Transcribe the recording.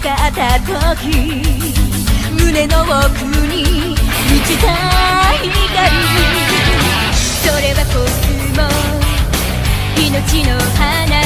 った時胸の奥に満ちた光それはコスモ命の花。